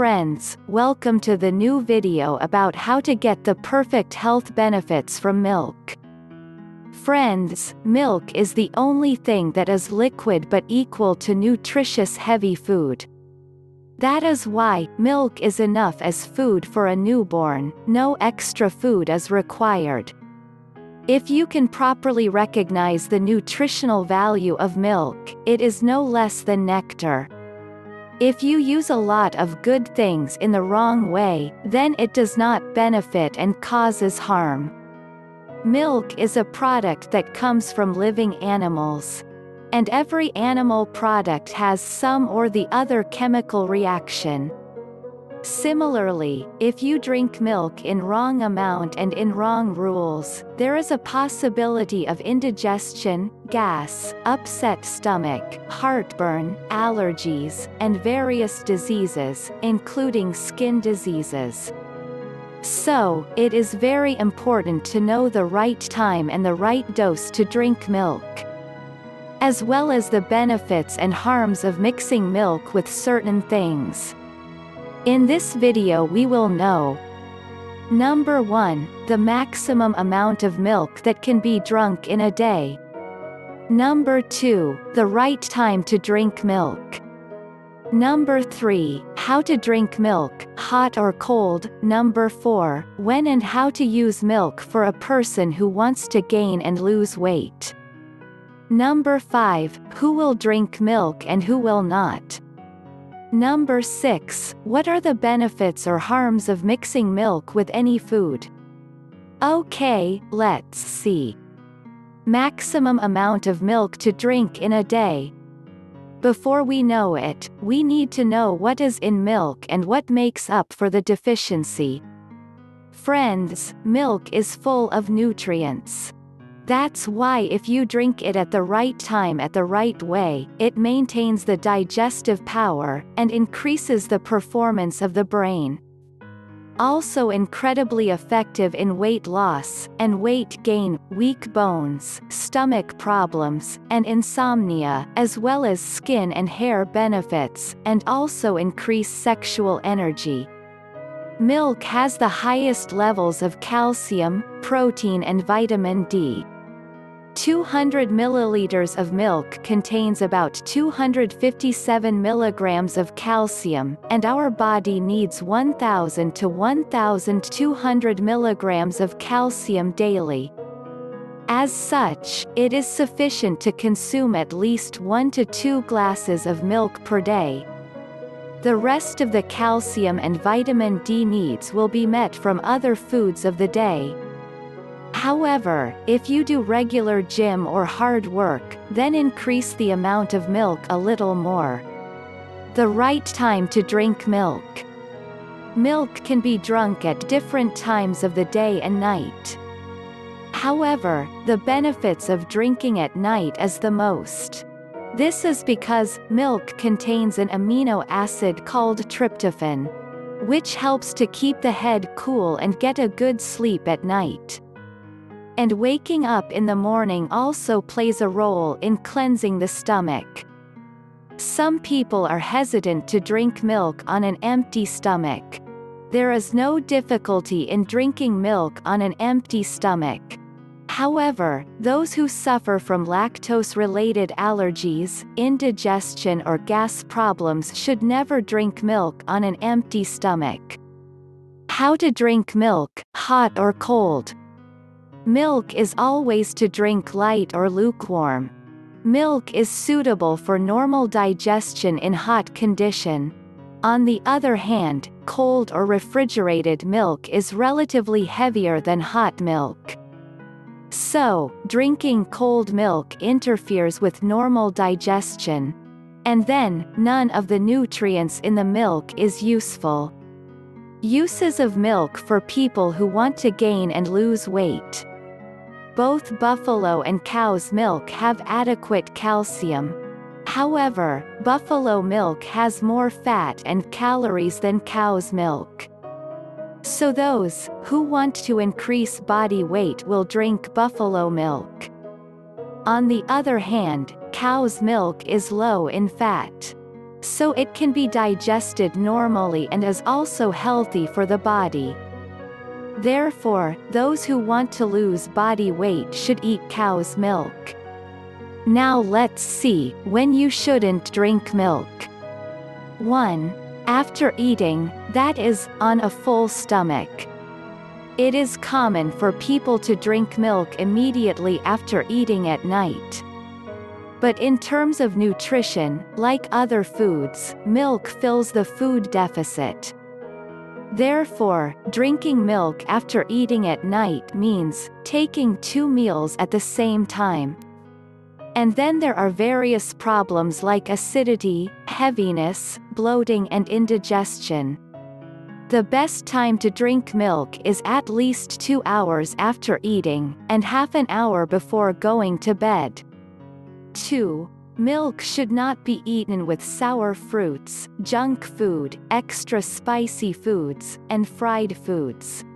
friends, welcome to the new video about how to get the perfect health benefits from milk. Friends, milk is the only thing that is liquid but equal to nutritious heavy food. That is why, milk is enough as food for a newborn, no extra food is required. If you can properly recognize the nutritional value of milk, it is no less than nectar. If you use a lot of good things in the wrong way, then it does not benefit and causes harm. Milk is a product that comes from living animals. And every animal product has some or the other chemical reaction. Similarly, if you drink milk in wrong amount and in wrong rules, there is a possibility of indigestion, gas, upset stomach, heartburn, allergies, and various diseases, including skin diseases. So, it is very important to know the right time and the right dose to drink milk. As well as the benefits and harms of mixing milk with certain things. In this video we will know Number 1, the maximum amount of milk that can be drunk in a day. Number 2, the right time to drink milk. Number 3, how to drink milk, hot or cold. Number 4, when and how to use milk for a person who wants to gain and lose weight. Number 5, who will drink milk and who will not. Number 6. What are the benefits or harms of mixing milk with any food? Okay, let's see. Maximum amount of milk to drink in a day. Before we know it, we need to know what is in milk and what makes up for the deficiency. Friends, milk is full of nutrients. That's why if you drink it at the right time at the right way, it maintains the digestive power, and increases the performance of the brain. Also incredibly effective in weight loss, and weight gain, weak bones, stomach problems, and insomnia, as well as skin and hair benefits, and also increase sexual energy. Milk has the highest levels of calcium, protein and vitamin D. 200 milliliters of milk contains about 257 milligrams of calcium, and our body needs 1,000 to 1,200 milligrams of calcium daily. As such, it is sufficient to consume at least 1 to 2 glasses of milk per day. The rest of the calcium and vitamin D needs will be met from other foods of the day, However, if you do regular gym or hard work, then increase the amount of milk a little more. The right time to drink milk. Milk can be drunk at different times of the day and night. However, the benefits of drinking at night is the most. This is because, milk contains an amino acid called tryptophan. Which helps to keep the head cool and get a good sleep at night. And waking up in the morning also plays a role in cleansing the stomach. Some people are hesitant to drink milk on an empty stomach. There is no difficulty in drinking milk on an empty stomach. However, those who suffer from lactose-related allergies, indigestion or gas problems should never drink milk on an empty stomach. How to drink milk, hot or cold. Milk is always to drink light or lukewarm. Milk is suitable for normal digestion in hot condition. On the other hand, cold or refrigerated milk is relatively heavier than hot milk. So, drinking cold milk interferes with normal digestion. And then, none of the nutrients in the milk is useful. Uses of milk for people who want to gain and lose weight. Both buffalo and cow's milk have adequate calcium. However, buffalo milk has more fat and calories than cow's milk. So those, who want to increase body weight will drink buffalo milk. On the other hand, cow's milk is low in fat. so it can be digested normally and is also healthy for the body. Therefore, those who want to lose body weight should eat cow's milk. Now let's see when you shouldn't drink milk. 1. After eating, that is, on a full stomach. It is common for people to drink milk immediately after eating at night. But in terms of nutrition, like other foods, milk fills the food deficit. Therefore, drinking milk after eating at night means taking two meals at the same time. And then there are various problems like acidity, heaviness, bloating and indigestion. The best time to drink milk is at least two hours after eating, and half an hour before going to bed. 2. Milk should not be eaten with sour fruits, junk food, extra spicy foods, and fried foods.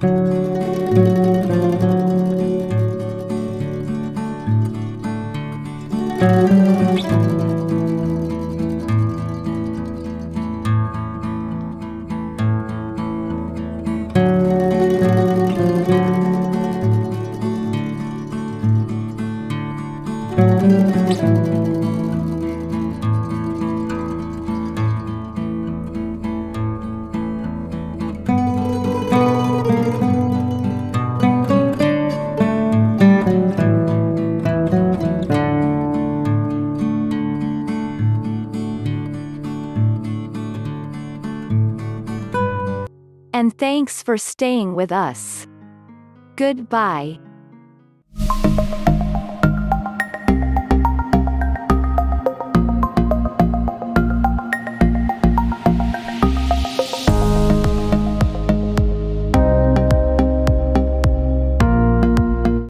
Música And thanks for staying with us. Goodbye.